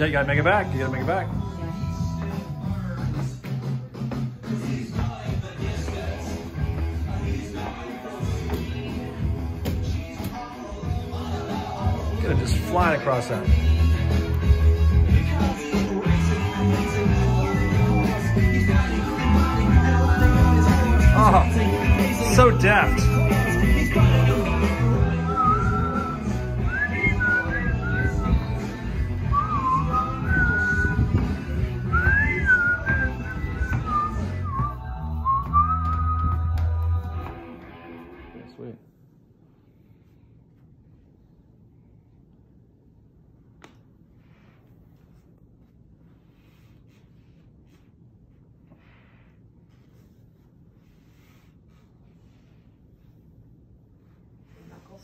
Yeah, you gotta make it back. You gotta make it back. Gonna just flying across that. Oh, so deft.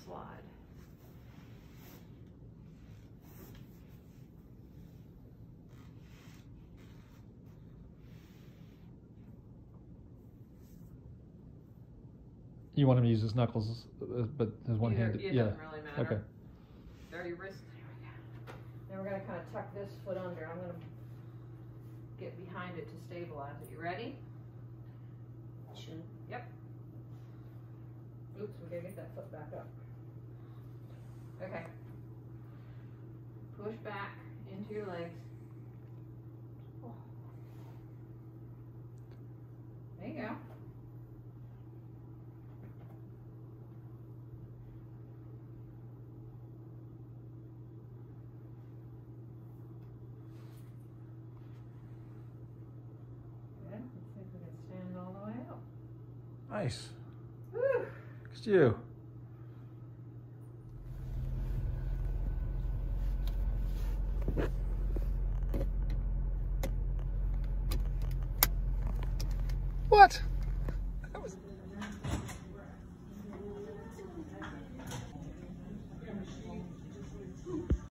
Slide. You want him to use his knuckles, uh, but his one Either- hand. It Yeah. doesn't really matter. Okay. There, your wrist. There we go. Then we're gonna kind of tuck this foot under. I'm gonna get behind it to stabilize it. You ready? Sure. Oops, we gotta get that foot back up. Okay. Push back into your legs. There you go. Good. Let's see if we can stand all the way up. Nice. Whew. Look at you. What?